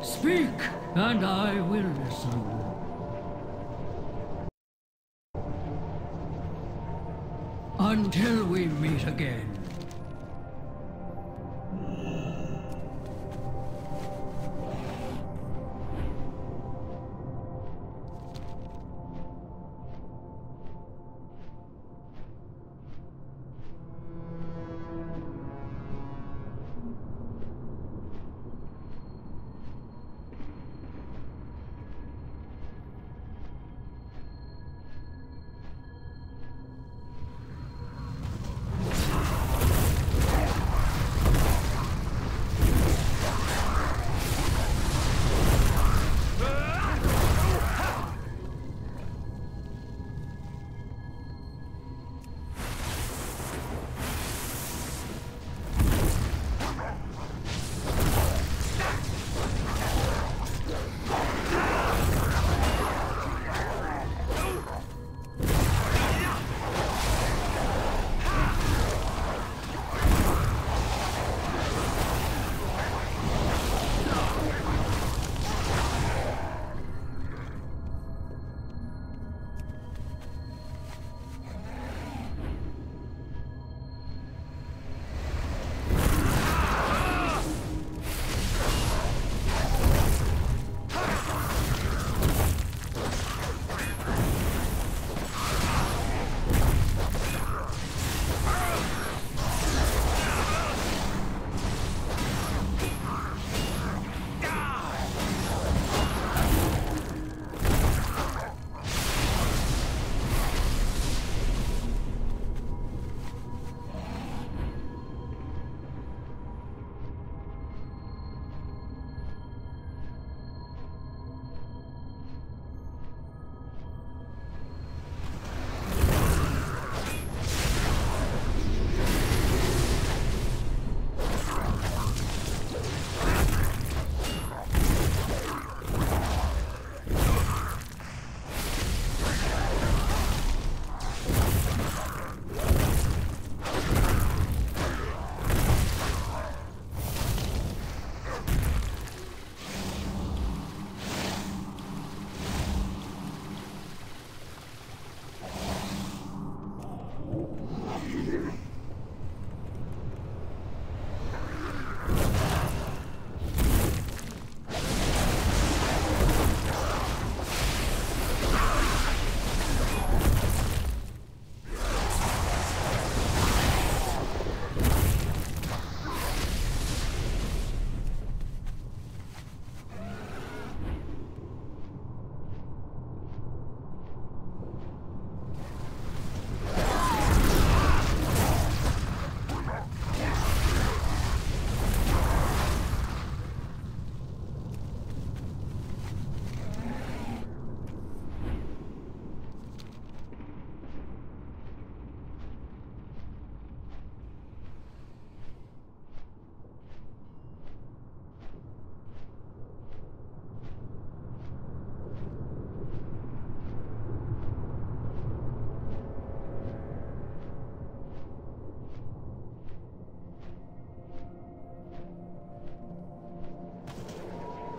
Speak, and I will listen. Until we meet again.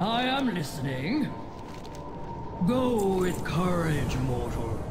I am listening. Go with courage, mortal.